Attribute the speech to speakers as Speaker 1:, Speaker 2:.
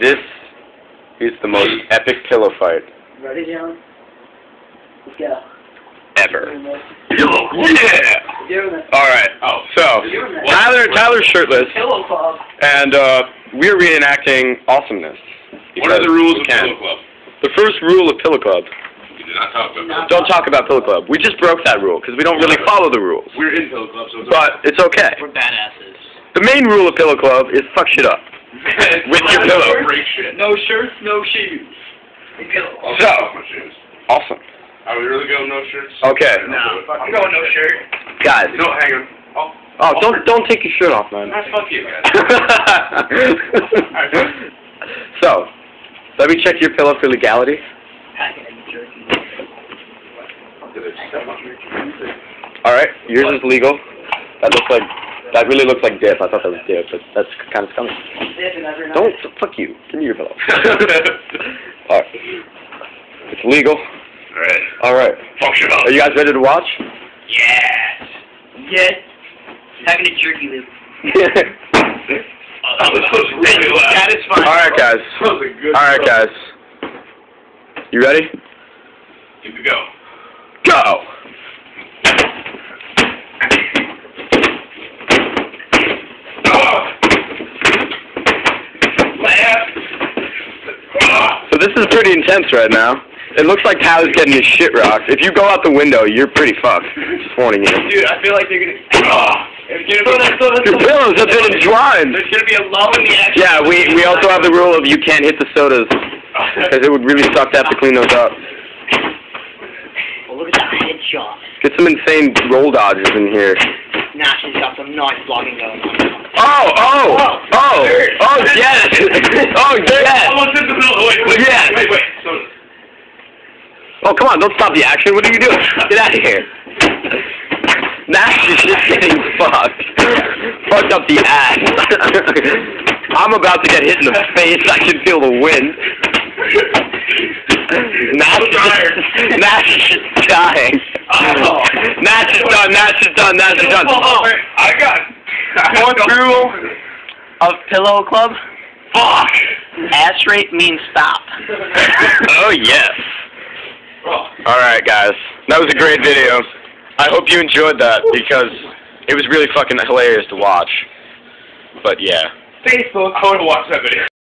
Speaker 1: This is the most epic pillow fight
Speaker 2: Ready, John? Let's go.
Speaker 1: ever.
Speaker 2: Doing this.
Speaker 1: Yeah. All right.
Speaker 3: Oh.
Speaker 1: So Tyler, Tyler's shirtless,
Speaker 2: Pillow Club.
Speaker 1: and uh, we're reenacting awesomeness.
Speaker 3: What are the rules of
Speaker 1: can.
Speaker 3: Pillow Club?
Speaker 1: The first rule of Pillow Club:
Speaker 3: We did not talk about
Speaker 1: don't talk about Pillow Club. We just broke that rule because we don't really follow the rules.
Speaker 3: We're in Pillow Club, so it's
Speaker 1: But it's okay.
Speaker 2: We're badasses.
Speaker 1: The main rule of Pillow Club is fuck shit up.
Speaker 3: Okay.
Speaker 1: with your pillow.
Speaker 2: No shirts, no shoes. Pillow
Speaker 3: I'll
Speaker 1: So-
Speaker 3: my shoes.
Speaker 1: Awesome.
Speaker 3: Are we really going no shirts?
Speaker 1: Okay.
Speaker 3: No, I'll do it.
Speaker 2: I'm going no shirt.
Speaker 1: Guys.
Speaker 3: No, hang on. Oh,
Speaker 1: Oh, don't don't take your shirt off, man.
Speaker 3: ah, fuck you guys.
Speaker 1: so, let me check your pillow for legality.
Speaker 2: Packing a jerky.
Speaker 3: Did I step on you?
Speaker 1: All right, yours is legal. That looks like that really looks like dip. I thought that was dip, but that's kind of scummy.
Speaker 2: Dipping.
Speaker 1: Don't fuck you. Give me your pillow. All right, it's legal.
Speaker 3: Alright.
Speaker 1: All right,
Speaker 3: Fuck shit up.
Speaker 1: are you guys ready to watch?
Speaker 2: Yes. Yes. Packing a jerky loop.
Speaker 3: Oh, that was really loud.
Speaker 2: That is fine.
Speaker 1: All right, guys.
Speaker 3: That was a good
Speaker 1: All right, guys. You ready?
Speaker 3: Here we go.
Speaker 1: Go. This is pretty intense right now. It looks like Tyler's getting his shit rocked. If you go out the window, you're pretty fucked. Just warning you.
Speaker 2: Dude, I feel like they're gonna. It's gonna be.
Speaker 1: Your pillows have been entwined.
Speaker 2: There's gonna be a lull in the action.
Speaker 1: Yeah, we we also have the rule of you can't hit the sodas because it would really suck to have to clean those up.
Speaker 2: Oh, look at that headshot.
Speaker 1: Get some insane roll dodges in here.
Speaker 2: Nash has got some nice blocking going on.
Speaker 1: Oh, oh, oh, oh, oh yes, oh, yes.
Speaker 3: Almost hit the middle. Wait, wait, wait. So,
Speaker 1: Oh, come on, don't stop the action. What are you doing? Get out of here. Nash is just getting fucked. Fucked up the ass. I'm about to get hit in the face. I can feel the wind. Nash is, Nash is dying.
Speaker 3: Oh.
Speaker 1: Nash is done. Nash is done. Nash is done.
Speaker 3: Oh, oh, I got.
Speaker 1: Fourth rule.
Speaker 2: Of Pillow Club,
Speaker 3: Fuck.
Speaker 2: ass rape means stop.
Speaker 1: Oh yes.
Speaker 3: Oh.
Speaker 1: All right, guys. That was a great video. I hope you enjoyed that because it was really fucking hilarious to watch. But yeah.
Speaker 3: Facebook. I want to watch that video.